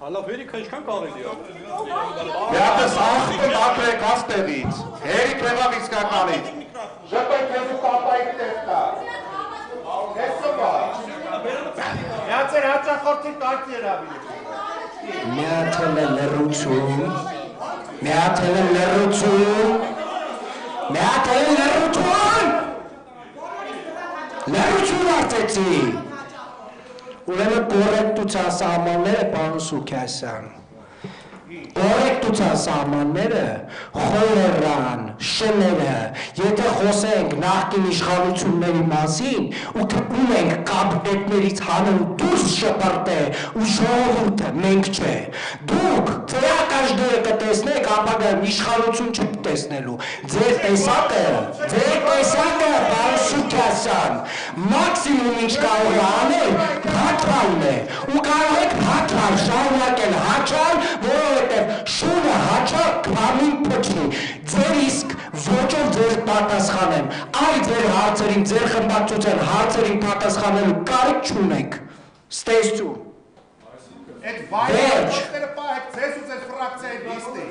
Հալա վերիք ինչքան կարելի է։ Միատես ախտը ապրեք աստեղից։ Հերիք եղավ իսկականից։ Ժպետ քեզ ու կապայք տեխտա։ Հեսովա։ Միացեր հաճախորդի կարգ երավի։ Միաթել է լրություն, միաթել է լրություն, միաթել է լրություն, լրություն արտեցի, ուրեմն կորեկտության սահմանները պարոն Սուքյասյան, կորեկտության սահմանները խորերան, շները, եթե խոսենք նախկին իշխանությունների մասին ու գտնում ենք կաբինետներից հանել դուրս շպրտե ու ժողովուրդը մենք չէ։ Դուք կտեսնեք ապագայում իշխանություն չտեսնելու։ Ձեր տեսակը, ձեր տեսակը պարոն Սուքյասյան, մաքսիմում ինչ կարող է անել, հաճալն է ու կարող եք հաճալ, շարունակել հաճալ, որովհետև շունը հաճալ կամին փչի։ Ձեր իսկ ոչով ձեր պատասխանեմ, այ ձեր հարցերին, ձեր խմբակցության հարցերին պատասխանելու կարիք չունեք։ Ստեսություն։ Այդ վայրը պահեք ձեզ ու ձեր ֆրակցիայի դիստի։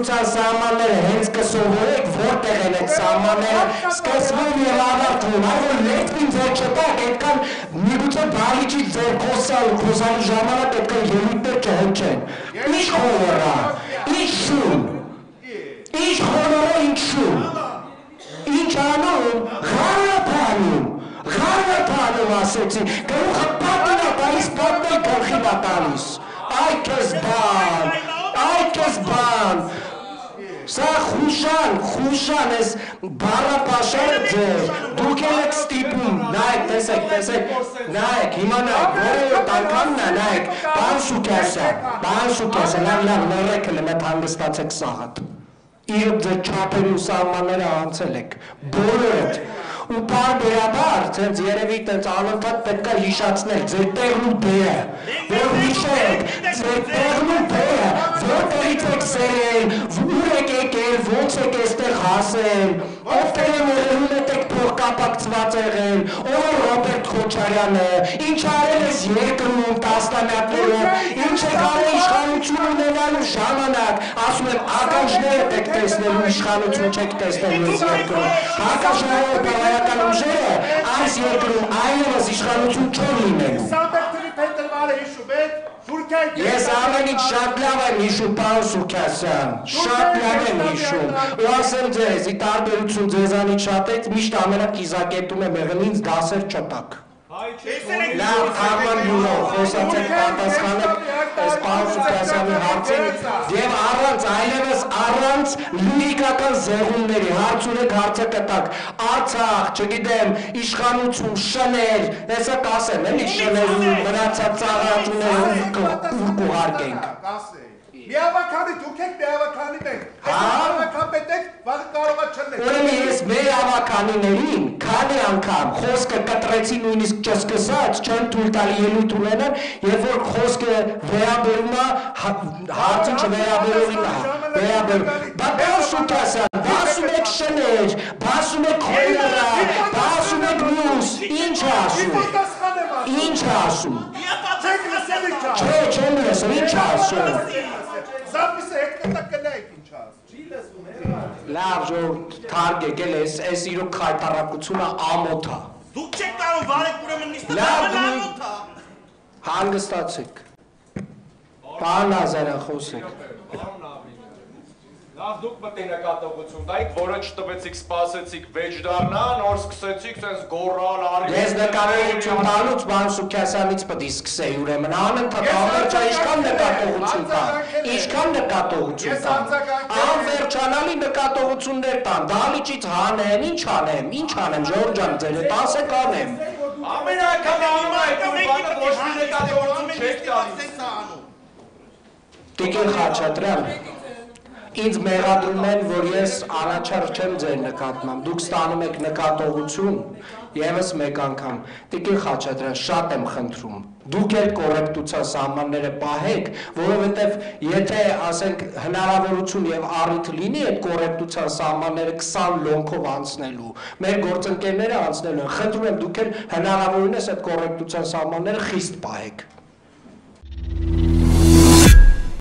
Կորեկտության սահմանները հենց կսովորեք, որտեղ են այդ սահմանները սկսվում եւ ավարտվում, այլ որ լեթվին ձեր չտակ, այդքան միգուցե բալիճից ձեր խոսալ, խոսալու ժամանակ այդքան ելույթներ չհնչեն։ Ինչ խորորա, ինչ շուն, ինչ խորորա, ինչ շուն, ինչ անում, ғարվաթանում, ғարվաթանում ասեցի, գլուխը պատինա տալիս, պատնել գլխին է տալիս, այ կեզ բան, այ կեզ բան, Սա խուշան, խուշան, ես բարապաշարը ձեր, դուք էլ եք ստիպում, նայեք, տեսեք, տեսեք, նայեք, հիմա նայեք, որևէ անգամն է, նայեք, բան շուկյասյան, բան շուկյասյան, լավ, լավ, լրեքը լմետ հանգստացեք սաղատ։ Իրբ ձեր չապերի ու սահմանները անցել եք, բոլորդ, ու բարբերաբար, ցենց երևի տենց անընդհատ պետք է հիշացնել ձեր տեղն ու դերը, որ հիշեք, ձեր տեղն ու դերը, որտեղից եք սերել, ուր եք եկել, ոնց եք այստեղ հասել, ովքեր են եղել եք փոխկապակցված եղել, ով Ռոբերտ Խոչարյանը, ինչ արել ես երկրում տասնամյակներով, ինչ է կարել իշխանություն ունենալու ժամանակ, ասում եմ ականջները եք տեսնելու իշխանություն չեք տեսնելու այս երկրում, հակաշահող բավական ուժերը այս երկրում այլևս իշխանություն չեն լինելու։ Ես ամեն ինչ շատ լավ եմ հիշում, պարոն Սուքյասյան, շատ լավ եմ հիշում։ Ու ասեմ ձեզ, ի տարբերություն ձեզանից շատից միշտ ամենակիզակետում եմ եղել ինձ դասեր չտակ։ Լավ, թարման յուրով, խոսացեք, պատասխանեք այս պարոն Սուքյասյանի հարցին եւ առանց այլևս առանց լիրիկական զեղումների հարց ունեք հարցը կտակ։ Արցախ, չգիտեմ, իշխանություն, շներ, հեսա կասեմ, էլի շներում մնացած ծաղրածուները ուր կուղարկենք։ Միավականի դուք եք, միավականի մենք։ Հա։ Միավական պետք, վաղը կարողա չլնեք։ Ուրեմն ես մեր ավականիներին քանի անգամ խոսքը կտրեցի նույնիսկ չսկսած, չեն թույլ տալի ելույթ ունենան, երբ որ խոսքը վերաբերում է հա- հարցը չվերաբերողին է, վերաբերում։ Բա բան շուտասան, բասում եք շներ, բասում եք խորորա, բասում եք մյուս, ինչ ասում։ Ինչ ասում։ Չեք լսել ինչ ասում։ Չէ, չեմ լսել, ինչ ասում։ Լավ, ժողովուրդ, թարգ եկել էս, էս իրոք խայտարակությունը ամոթ է։ Դուք չեք կարող վարեք ուրեմն նիստը դու- լանոթա։ Հանգստացեք։ Պարոն Ազարյան խոսեք։ Մտի նկատողություն տայիք, որը չտվեցիք, սպասեցիք վեճ դառնա, նոր սկսեցիք sense գորալ, արի։ Ես նկարողություն տալուց բան Սուքյասյանից պետք է սկսեի ուրեմն անընդհատ անվերջա ինչքան նկատողություն տան, ինչքան նկատողություն տան։ Անվերջանալի նկատողություններ տան, դալիճից հանեմ, ինչ անեմ, ինչ անեմ, Ժորժ ջան, ձեր հետ ասեք անեմ։ Ամեն անգամ անում եք, ու բանը ոչ մի նկատողություն չեք տալիս։ Տիկին Խաչատրյան, ինձ մեղադրում են, որ ես առաջար չեմ ձեր նկատմամբ։ Դուք ստանում եք նկատողություն եւս մեկ անգամ։ Տիկին Խաչատրյան, շատ եմ խնդրում։ Դուք էլ կորեկտության սահմանները պահեք, որովհետև եթե ասենք հնարավորություն եւ առիթ լինի այդ կորեկտության սահմանները 20 լոնքով անցնելու, մեր գործընկերները անցնելու են։ Խնդրում եմ դուք էլ հնարավորինս այդ կորեկտության սահմանները խիստ պահեք։